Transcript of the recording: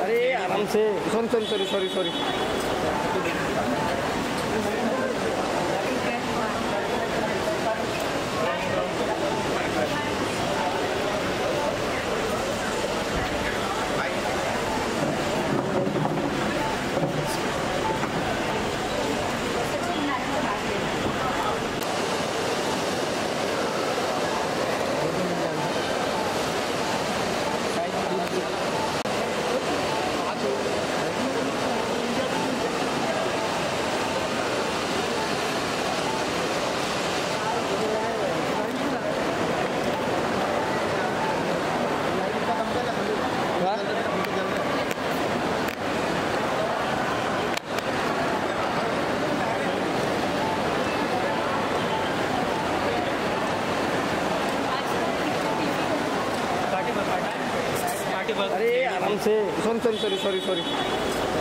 अरे आराम से। Sorry sorry sorry sorry sorry अरे आराम से sorry sorry sorry sorry sorry